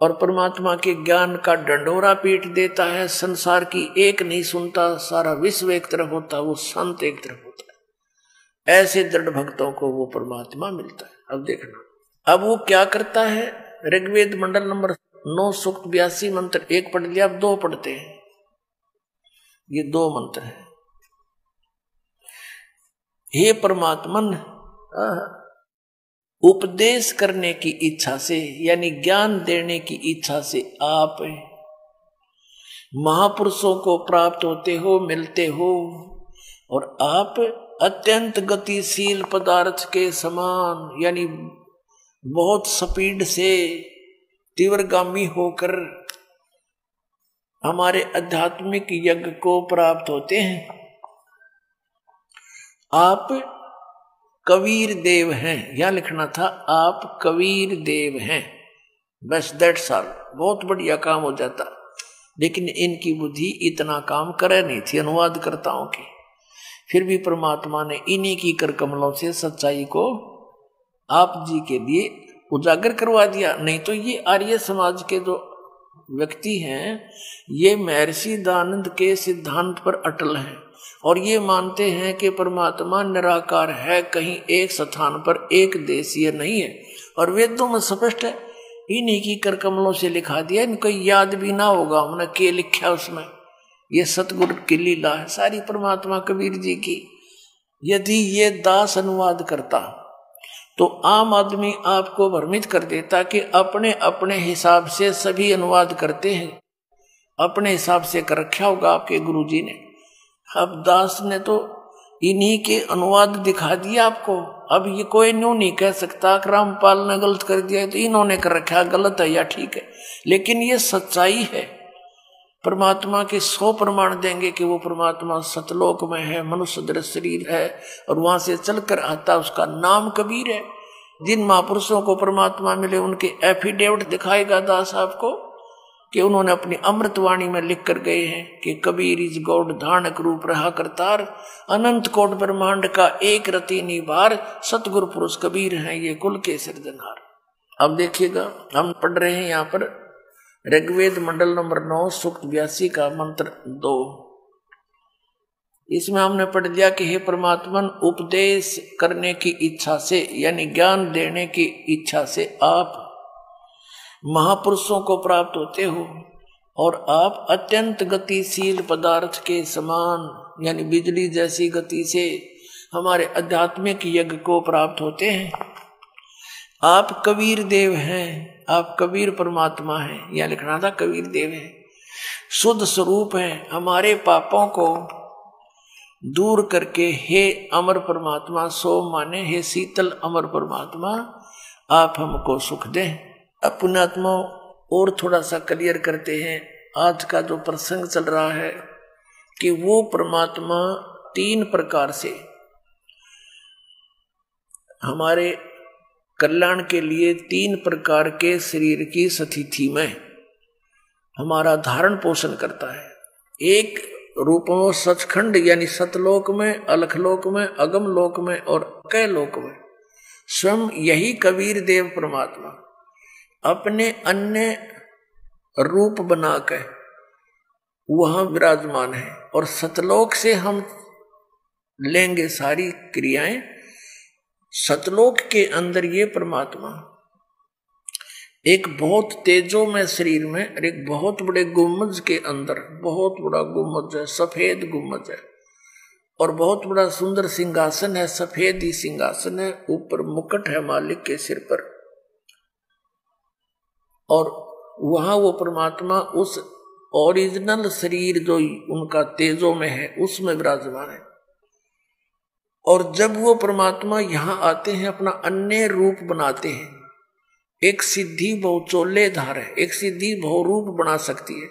और परमात्मा के ज्ञान का डंडोरा पीट देता है, संसार की एक नहीं सुनता, सारा विश्व एक तरफ़ होता, वो संत एक तरफ़ होता है। ऐसे दृढ़ भक्तों को वो परमात्मा मिलता है। अब देखना। अब वो क्या करता है? ऋग्वेद मंडल नंबर नौ, सुक्त बयासी मंत्र, एक पढ़ लिया, अब दो पढ़ते हैं। ये दो मंत्र है। हे परमात्मन उपदेश करने की इच्छा से, यानी ज्ञान देने की इच्छा से आप महापुरुषों को प्राप्त होते हो, मिलते हो, और आप अत्यंत गतिशील पदार्थ के समान, यानी बहुत स्पीड से तीव्रगामी होकर हमारे आध्यात्मिक यज्ञ को प्राप्त होते हैं। आप कबीर देव हैं। यहाँ लिखना था, आप कबीर देव हैं। बस दैट साल बहुत बढ़िया काम हो जाता। लेकिन इनकी बुद्धि इतना काम करे नहीं थी अनुवाद करताओं की। फिर भी परमात्मा ने इन्हीं की कर कमलों से सच्चाई को आप जी के लिए उजागर करवा दिया। नहीं तो ये आर्य समाज के जो व्यक्ति हैं, ये महर्षि दानंद के सिद्धांत पर अटल हैं और ये मानते हैं कि परमात्मा निराकार है, कहीं एक स्थान पर एक देशीय नहीं है। और वेदों में स्पष्ट है। इन्हीं की कर कमलों से लिखा दिया, इनको याद भी ना होगा, हमने के लिखा उसमें। ये सतगुरु की लीला है, सारी परमात्मा कबीर जी की। यदि ये दास अनुवाद करता तो आम आदमी आपको भ्रमित कर देता कि अपने अपने हिसाब से सभी अनुवाद करते हैं। अपने हिसाब से कर रखा होगा आपके गुरु जी ने। अब दास ने तो इन्हीं के अनुवाद दिखा दिया आपको। अब ये कोई न्यू नहीं कह सकता कि रामपाल ने गलत कर दिया तो इन्होंने कर रखा गलत है या ठीक है। लेकिन ये सच्चाई है। परमात्मा के सौ प्रमाण देंगे कि वो परमात्मा सतलोक में है, मनुष्य दृढ़ शरीर है और वहाँ से चलकर आता उसका नाम कबीर है। जिन महापुरुषों को परमात्मा मिले, उनके एफिडेविट दिखाएगा दास आपको कि उन्होंने अपनी अमृतवाणी में लिख कर गए हैं कि कबीर इज़ गौड धानक रूप रहा करतार, अनंत कोट ब्रह्मांड का एक रति निभार सतगुरु पुरुष कबीर हैं, ये कुल के सिरजनहार। अब देखिएगा, हम पढ़ रहे हैं यहाँ पर ऋग्वेद मंडल नंबर नौ, सुक्त बयासी का मंत्र दो। इसमें हमने पढ़ दिया कि हे परमात्मन, उपदेश करने की इच्छा से, यानी ज्ञान देने की इच्छा से आप महापुरुषों को प्राप्त होते हो और आप अत्यंत गतिशील पदार्थ के समान, यानी बिजली जैसी गति से हमारे आध्यात्मिक यज्ञ को प्राप्त होते हैं। आप कबीर देव हैं आप कबीर परमात्मा हैं। यह लिखना था कबीर देव है। शुद्ध स्वरूप है। हमारे पापों को दूर करके हे अमर परमात्मा, सो माने हे शीतल अमर परमात्मा, आप हमको सुख दें। अब पुण्यात्मा और थोड़ा सा क्लियर करते हैं। आज का जो प्रसंग चल रहा है कि वो परमात्मा तीन प्रकार से हमारे कल्याण के लिए तीन प्रकार के शरीर की स्थिति में। हमारा धारण पोषण करता है। एक, रूप, सचखंड यानी सतलोक में, अलखलोक में अगम लोक में और कै लोक में। स्वयं यही कबीर देव परमात्मा। अपने अन्य रूप बना के वहाँ विराजमान है और सतलोक से हम लेंगे सारी क्रियाएँ सतलोक के अंदर ये परमात्मा एक बहुत तेजो में शरीर में और एक बहुत बड़े गुम्मज के अंदर, बहुत बड़ा गुम्मज है, सफ़ेद गुम्मज है और बहुत बड़ा सुंदर सिंहासन है, सफ़ेद ही सिंहासन है, ऊपर मुकुट है मालिक के सिर पर। और वहाँ वो परमात्मा उस ओरिजिनल शरीर जो उनका तेजो में है, उसमें विराजमान है। और जब वो परमात्मा यहाँ आते हैं, अपना अन्य रूप बनाते हैं, एक सिद्धि बहुचोले धार है, एक सिद्धि बहुरूप बना सकती है।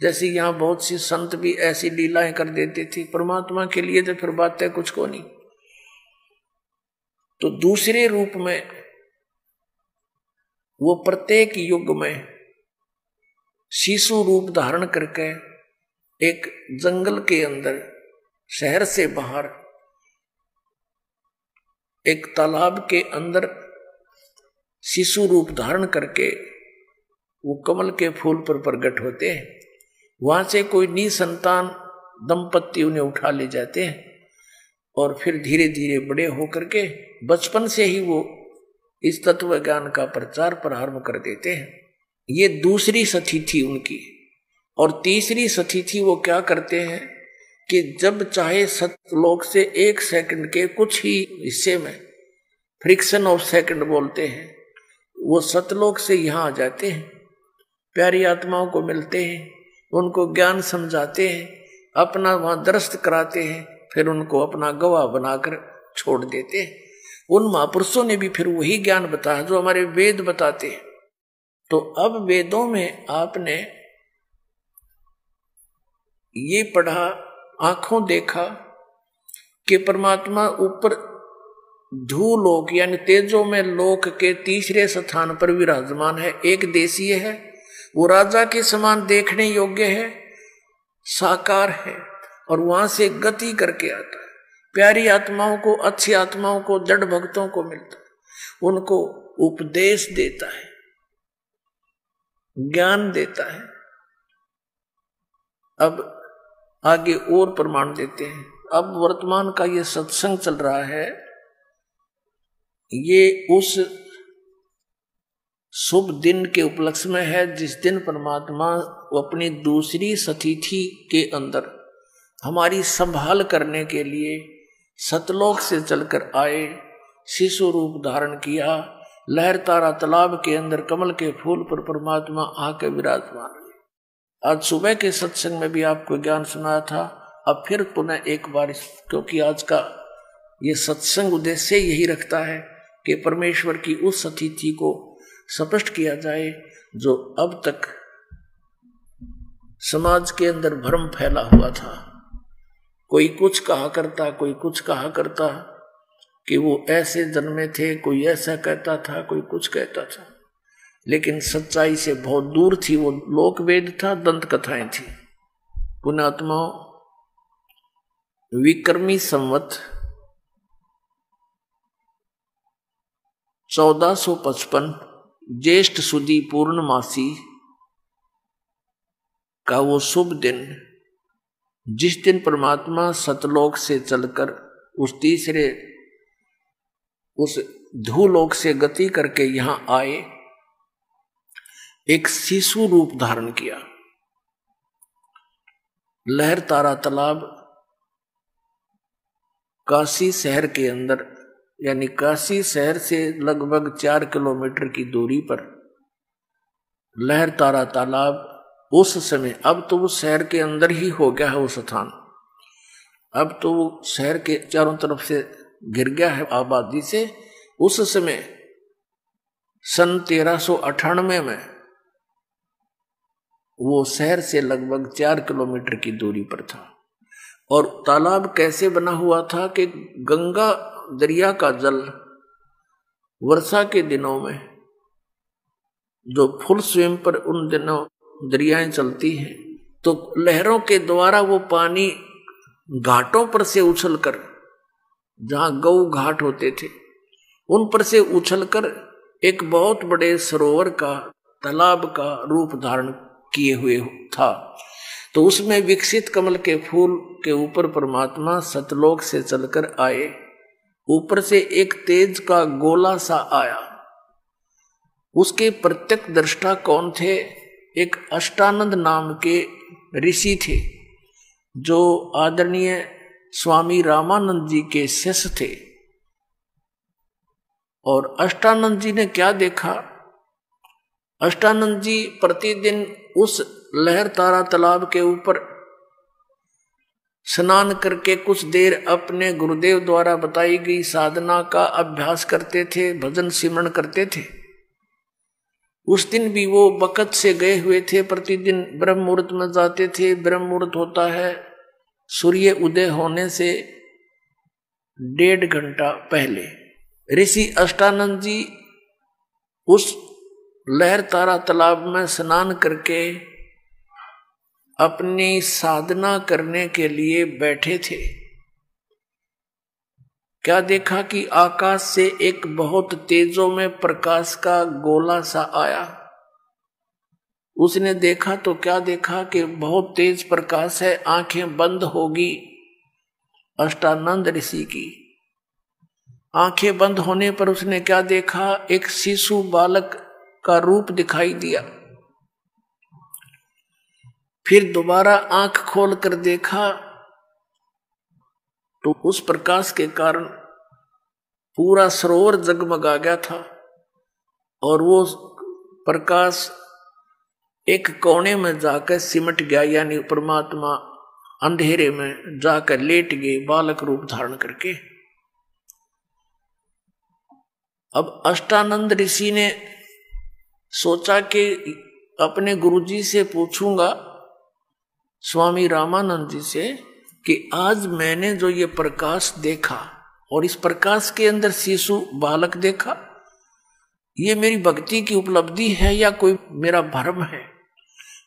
जैसे यहाँ बहुत सी संत भी ऐसी लीलाएँ कर देते थे, परमात्मा के लिए तो फिर बात है कुछ को नहीं। तो दूसरे रूप में, वो प्रत्येक युग में शिशु रूप धारण करके एक जंगल के अंदर, शहर से बाहर एक तालाब के अंदर शिशु रूप धारण करके वो कमल के फूल पर प्रकट होते हैं। वहाँ से कोई नी संतान दंपत्ति उन्हें उठा ले जाते हैं और फिर धीरे धीरे बड़े होकर के बचपन से ही वो इस तत्व ज्ञान का प्रचार प्रारंभ कर देते हैं। ये दूसरी सती थी उनकी और तीसरी सती थी वो क्या करते हैं? कि जब चाहे सतलोक से एक सेकंड के कुछ ही हिस्से में फ्रिक्शन ऑफ़ सेकंड बोलते हैं, वो सतलोक से यहाँ आ जाते हैं, प्यारी आत्माओं को मिलते हैं, उनको ज्ञान समझाते हैं, अपना वहाँ दरस्त कराते हैं, फिर उनको अपना गवाह बनाकर छोड़ देते हैं। उन महापुरुषों ने भी फिर वही ज्ञान बताया जो हमारे वेद बताते हैं। तो अब वेदों में आपने ये पढ़ा आँखों देखा कि परमात्मा ऊपर धूलोक यानी तेजो में लोक के तीसरे स्थान पर विराजमान है। एक देशीय है, वो राजा के समान देखने योग्य है, साकार है और वहाँ से गति करके आता है। प्यारी आत्माओं को, अच्छी आत्माओं को, जड़ भक्तों को मिलता है। उनको उपदेश देता है, ज्ञान देता है। अब आगे और प्रमाण देते हैं। अब वर्तमान का ये सत्संग चल रहा है, ये उस शुभ दिन के उपलक्ष्य में है, जिस दिन परमात्मा अपनी दूसरी सतिथि के अंदर हमारी संभाल करने के लिए सतलोक से चलकर आए, शिशु रूप धारण किया, लहर तारा तालाब के अंदर कमल के फूल पर परमात्मा आके विराजमान। आज सुबह के सत्संग में भी आपको ज्ञान सुनाया था, अब फिर पुनः एक बार क्योंकि आज का ये सत्संग उद्देश्य यही रखता है कि परमेश्वर की उस अतिथि को स्पष्ट किया जाए, जो अब तक समाज के अंदर भ्रम फैला हुआ था। कोई कुछ कहा करता, कोई कुछ कहा करता कि वो ऐसे जन्मे थे, कोई ऐसा कहता था, कोई कुछ कहता था। लेकिन सच्चाई से बहुत दूर थी वो लोक वेद था दंत कथाएँ थी। पुणात्मा विक्रमी संवत, चौदह सौ पचपन, ज्येष्ठ सुदी पूर्णमासी का वो शुभ दिन, जिस दिन परमात्मा सतलोक से चलकर उस तीसरे, उस धूलोक से गति करके यहाँ आए एक शिशु रूप धारण किया। लहर तारा तालाब काशी शहर के अंदर, यानी काशी शहर से लगभग चार किलोमीटर की दूरी पर लहर तारा तालाब उस समय, अब तो वो शहर के अंदर ही हो गया है वो स्थान। अब तो वो शहर के चारों तरफ़ से गिर गया है आबादी से। उस समय सन तेरह में वो शहर से लगभग चार किलोमीटर की दूरी पर था। और तालाब कैसे बना हुआ था कि गंगा दरिया का जल वर्षा के दिनों में, जो फुल स्विम पर उन दिनों दरियाएँ चलती हैं तो लहरों के द्वारा वो पानी घाटों पर से उछलकर, जहाँ गौ घाट होते थे, उन पर से उछलकर एक बहुत बड़े सरोवर का, तालाब का रूप धारण किए हुए था। तो उसमें विकसित कमल के फूल के ऊपर परमात्मा सतलोक से चलकर आए। ऊपर से एक तेज का गोला सा आया। उसके प्रत्यक्ष दृष्टा कौन थे? एक अष्टानंद नाम के ऋषि थे, जो आदरणीय स्वामी रामानंद जी के शिष्य थे। और अष्टानंद जी ने क्या देखा? अष्टानंद जी प्रतिदिन उस लहर तारा तालाब के ऊपर स्नान करके कुछ देर अपने गुरुदेव द्वारा बताई गई साधना का अभ्यास करते थे, भजन सिमरण करते थे। उस दिन भी वो बकत से गए हुए थे, प्रतिदिन ब्रह्म मुहूर्त में जाते थे। ब्रह्म मुहूर्त होता है, सूर्य उदय होने से डेढ़ घंटा पहले। ऋषि अष्टानंद जी उस लहर तारा तालाब में स्नान करके अपनी साधना करने के लिए बैठे थे। क्या देखा कि आकाश से एक बहुत तेजों में प्रकाश का गोला सा आया? उसने देखा तो क्या देखा कि बहुत तेज प्रकाश है, आँखें बंद होगी। अष्टानंद ऋषि की आँखें बंद होने पर उसने क्या देखा? एक शिशु बालक का रूप दिखाई दिया। फिर दोबारा आँख खोल कर देखा तो उस प्रकाश के कारण पूरा सरोवर जगमगा गया था और वो प्रकाश एक कोने में जाकर सिमट गया, यानी परमात्मा अंधेरे में जाकर लेट गए बालक रूप धारण करके। अब अष्टानंद ऋषि ने सोचा कि अपने गुरुजी से पूछूँगा, स्वामी रामानंद जी से, कि आज मैंने जो ये प्रकाश देखा, और इस प्रकाश के अंदर शिशु, बालक देखा, ये मेरी भक्ति की उपलब्धि है या कोई मेरा भ्रम है?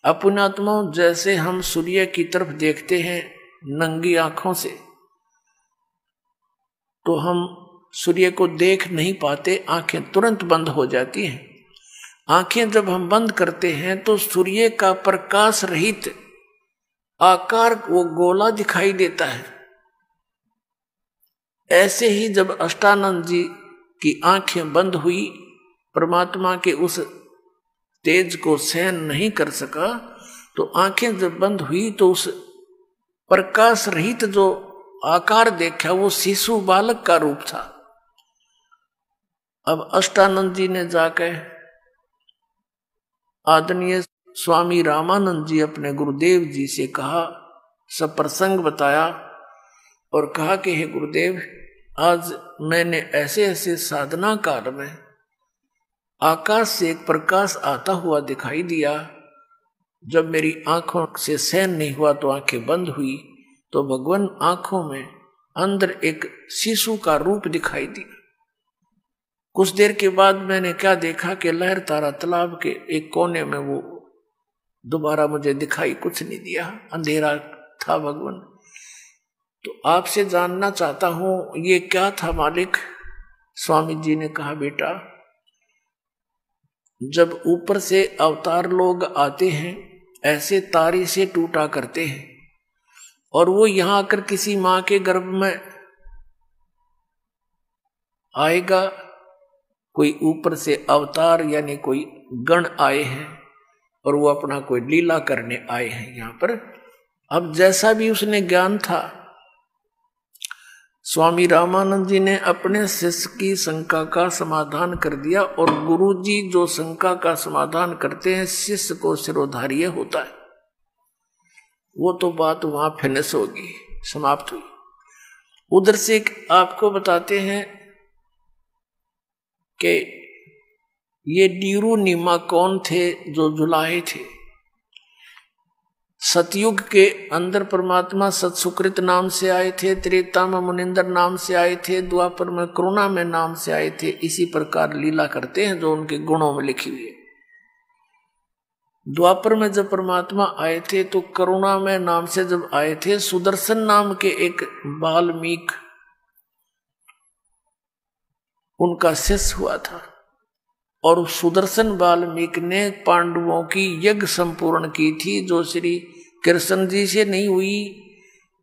अपनात्मा जैसे हम सूर्य की तरफ़ देखते हैं नंगी आँखों से तो हम सूर्य को देख नहीं पाते, आँखें तुरंत बंद हो जाती हैं। आँखें जब हम बंद करते हैं तो सूर्य का प्रकाश रहित आकार वो गोला दिखाई देता है। ऐसे ही जब अष्टानंद जी की आँखें बंद हुई, परमात्मा के उस तेज को सहन नहीं कर सका तो आँखें जब बंद हुई तो उस प्रकाश रहित जो आकार देखा वो शिशु बालक का रूप था। अब अष्टानंद जी ने जाकर आदरणीय स्वामी रामानंद जी अपने गुरुदेव जी से कहा सब प्रसंग बताया और कहा कि, हे गुरुदेव, आज मैंने ऐसे ऐसे साधना काल में आकाश से एक प्रकाश आता हुआ दिखाई दिया। जब मेरी आँखों से सहन नहीं हुआ तो आँखें बंद हुई तो भगवान आँखों में अंदर एक शिशु का रूप दिखाई दिया। कुछ देर के बाद मैंने क्या देखा कि लहर तारा तालाब के एक कोने में वो दोबारा मुझे दिखाई कुछ नहीं दिया। अंधेरा था भगवान। तो आपसे जानना चाहता हूँ, ये क्या था मालिक? स्वामी जी ने कहा, बेटा, जब ऊपर से अवतार लोग आते हैं, ऐसे तारी से टूटा करते हैं, और वो यहाँ आकर किसी माँ के गर्भ में आएगा कोई ऊपर से अवतार यानी कोई गण आए हैं और वो अपना कोई लीला करने आए हैं यहाँ पर। अब जैसा भी उसने ज्ञान था, स्वामी रामानंद जी ने अपने शिष्य की शंका का समाधान कर दिया और गुरु जी जो शंका का समाधान करते हैं, शिष्य को सिरोधार्य होता है। वो तो बात वहाँ फिनिश होगी, समाप्त हुई। उधर से आपको बताते हैं कि ये डीरू निमा कौन थे जो जुलाहे थे? सतयुग के अंदर परमात्मा सतसुकृत नाम से आए थे त्रेता में मुनिंदर नाम से आए थे, द्वापर में करुणा में नाम से आए थे, इसी प्रकार लीला करते हैं जो उनके गुणों में लिखी हुई है। द्वापर में जब परमात्मा आए थे तो करुणा में नाम से जब आए थे, सुदर्शन नाम के एक बाल्मीक उनका शिष्य हुआ था और सुदर्शन वाल्मीकि ने पांडवों की यज्ञ संपूर्ण की थी, जो श्री कृष्ण जी से नहीं हुई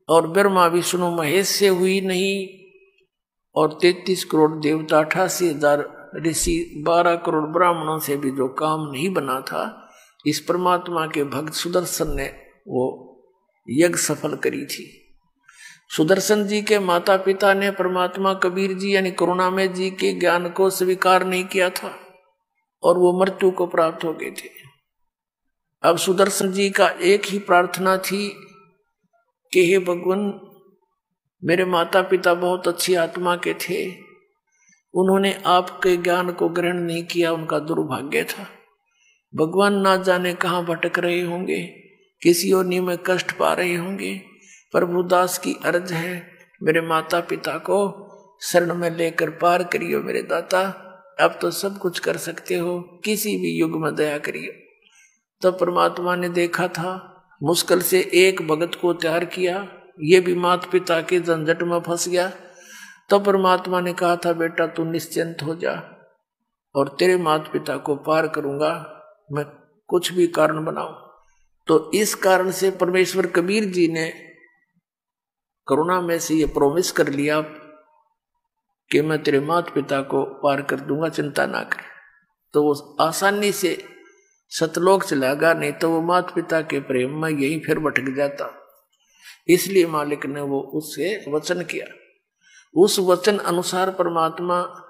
और ब्रह्मा विष्णु महेश से हुई नहीं और तैतीस करोड़ देवता, अठासी हज़ार ऋषि, बारह करोड़ ब्राह्मणों से भी जो काम नहीं बना था, इस परमात्मा के भक्त सुदर्शन ने वो यज्ञ सफल करी थी। सुदर्शन जी के माता पिता ने परमात्मा कबीर जी यानी करुणामय जी के ज्ञान को स्वीकार नहीं किया था और वो मृत्यु को प्राप्त हो गए थे। अब सुदर्शन जी का एक ही प्रार्थना थी कि हे भगवान, मेरे माता पिता बहुत अच्छी आत्मा के थे। उन्होंने आपके ज्ञान को ग्रहण नहीं किया, उनका दुर्भाग्य था। भगवान ना जाने कहाँ भटक रहे होंगे, किसी और में कष्ट पा रहे होंगे। प्रभुदास की अर्ज़ है, मेरे माता पिता को शरण में लेकर पार करियो मेरे दाता। अब तो सब कुछ कर सकते हो, किसी भी युग में दया करिए तो परमात्मा ने देखा था, मुश्किल से एक भगत को तैयार किया, ये भी माता पिता के झंझट में फंस गया। तो परमात्मा ने कहा था, बेटा, तू निश्चिंत हो जा और तेरे माता पिता को पार करूँगा, मैं कुछ भी कारण बनाओ तो इस कारण से परमेश्वर कबीर जी ने करुणा में से ये प्रोमिस कर लिया कि मैं तेरे माता पिता को पार कर दूँगा, चिंता ना कर। तो वो आसानी से सतलोक चला गया नहीं तो वो माता पिता के प्रेम में यही फिर भटक जाता। इसलिए मालिक ने वो उससे वचन किया। उस वचन अनुसार परमात्मा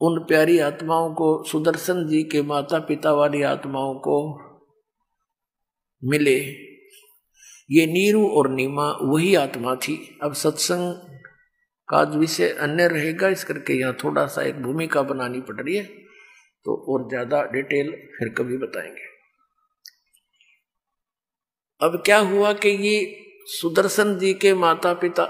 उन प्यारी आत्माओं को, सुदर्शन जी के माता पिता वाली आत्माओं को मिले। ये नीरू और नीमा वही आत्मा थी। अब सत्संग का विषय अन्य रहेगा, इस करके यहाँ थोड़ा सा एक भूमिका बनानी पड़ रही है तो और ज़्यादा डिटेल फिर कभी बताएँगे। अब क्या हुआ कि ये सुदर्शन जी के माता पिता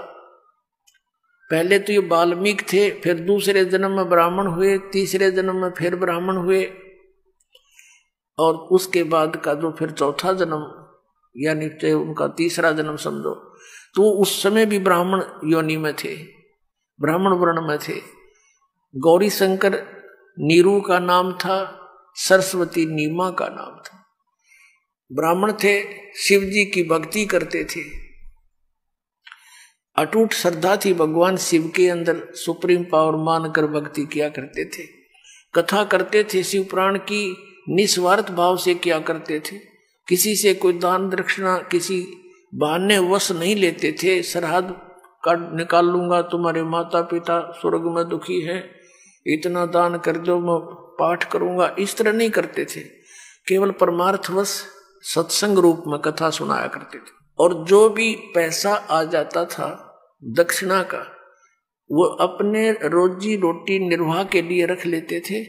पहले तो ये बाल्मीक थे, फिर दूसरे जन्म में ब्राह्मण हुए, तीसरे जन्म में फिर ब्राह्मण हुए, और उसके बाद का जो फिर चौथा जन्म यानी उनका तीसरा जन्म समझो। तो उस समय भी ब्राह्मण योनि में थे, ब्राह्मण वर्ण में थे। गौरी शंकर नीरू का नाम था, सरस्वती नीमा का नाम था। ब्राह्मण थे शिव जी की भक्ति करते थे। अटूट श्रद्धा थी भगवान शिव के अंदर, सुप्रीम पावर मानकर भक्ति किया करते थे। कथा करते थे शिव प्राण की, निस्वार्थ भाव से किया करते थे। किसी से कोई दान दक्षिणा, किसी बहाने वश नहीं लेते थे, सरहद काट निकाल लूँगा, तुम्हारे माता पिता स्वर्ग में दुखी है, इतना दान कर दो, मैं पाठ करूँगा। इस तरह नहीं करते थे, केवल परमार्थवश सत्संग रूप में कथा सुनाया करते थे। और जो भी पैसा आ जाता था दक्षिणा का, वो अपने रोजी रोटी निर्वाह के लिए रख लेते थे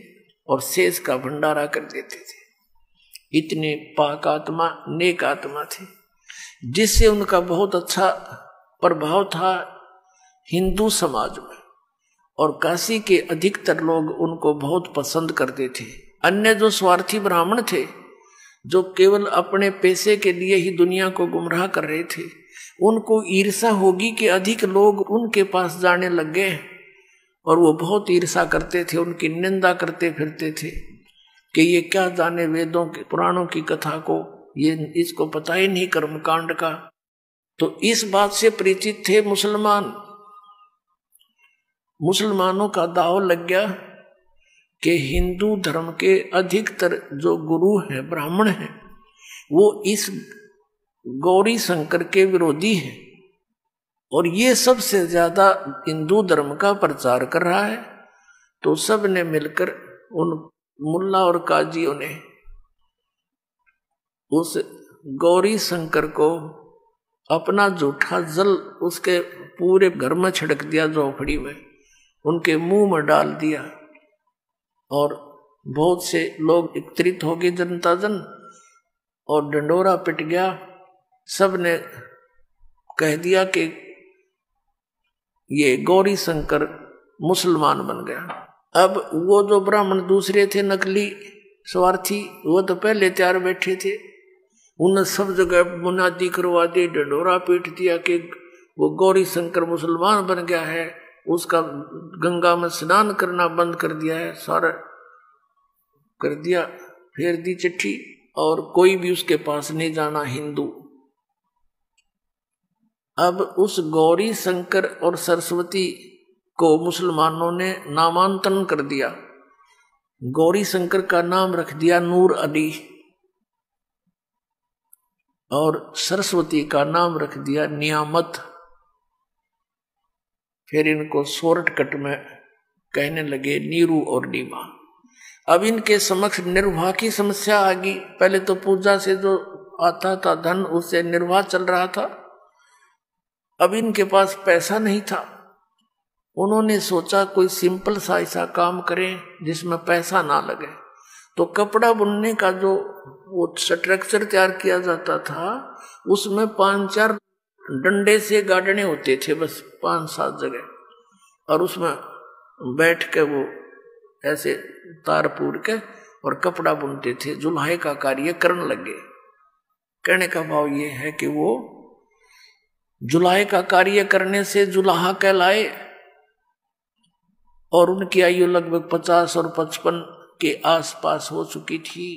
और शेष का भंडारा कर देते थे। इतने पाक आत्मा, नेक आत्मा थे, जिससे उनका बहुत अच्छा प्रभाव था हिंदू समाज में। और काशी के अधिकतर लोग उनको बहुत पसंद करते थे। अन्य जो स्वार्थी ब्राह्मण थे, जो केवल अपने पैसे के लिए ही दुनिया को गुमराह कर रहे थे, उनको ईर्षा होगी कि अधिक लोग उनके पास जाने लग गए और वो बहुत ईर्षा करते थे, उनकी निंदा करते फिरते थे। कि ये क्या जाने वेदों के, पुराणों की कथा को, ये इसको पता ही नहीं कर्मकांड का। तो इस बात से परिचित थे मुसलमान। मुसलमानों का दाव लग गया कि हिंदू धर्म के अधिकतर जो गुरु हैं, ब्राह्मण हैं, वो इस गौरी शंकर के विरोधी हैं। और ये सबसे ज़्यादा हिंदू धर्म का प्रचार कर रहा है। तो सबने मिलकर उन मुल्ला और काजियों ने उस गौरी शंकर को अपना जूठा जल उसके पूरे घर में छिड़क दिया झोपड़ी में, उनके मुँह में डाल दिया। और बहुत से लोग एकत्रित हो गए जनता जन और डंडोरा पिट गया। सबने कह दिया कि ये गौरी शंकर मुसलमान बन गया। अब वो जो ब्राह्मण दूसरे थे, नकली स्वार्थी, वो तो पहले तैयार बैठे थे। उन सब जगह मुनादी करवा दी डंडोरा पीट दिया कि वो गौरी शंकर मुसलमान बन गया है, उसका गंगा में स्नान करना बंद कर दिया है, सारा कर दिया, फेर दी चिट्ठी, और कोई भी उसके पास नहीं जाना, हिंदू। अब उस गौरी शंकर और सरस्वती को मुसलमानों ने नामांतरण कर दिया। गौरी शंकर का नाम रख दिया नूर अली। और सरस्वती का नाम रख दिया नियामत। फिर इनको कट में कहने लगे, नीरू और नीमा, अब इनके समक्ष निर्वाह की समस्या आ गई। पहले तो पूजा से जो आता था धन, उससे निर्वाह चल रहा था। अब इनके पास पैसा नहीं था। उन्होंने सोचा कोई सिंपल सा ऐसा काम करें जिसमें पैसा ना लगे। तो कपड़ा बुनने का जो वो स्ट्रक्चर तैयार किया जाता था, उसमें पाँच चार डंडे से गाड़ने होते थे बस पाँच सात जगह। और उसमें बैठ के वो ऐसे तार पूर के और कपड़ा बुनते थे जुल्हे का कार्य करने लगे। कहने का भाव ये है कि वो जुलाहे का कार्य करने से जुलाहा कहलाए और उनकी आयु लगभग पचास और पचपन के आसपास हो चुकी थी।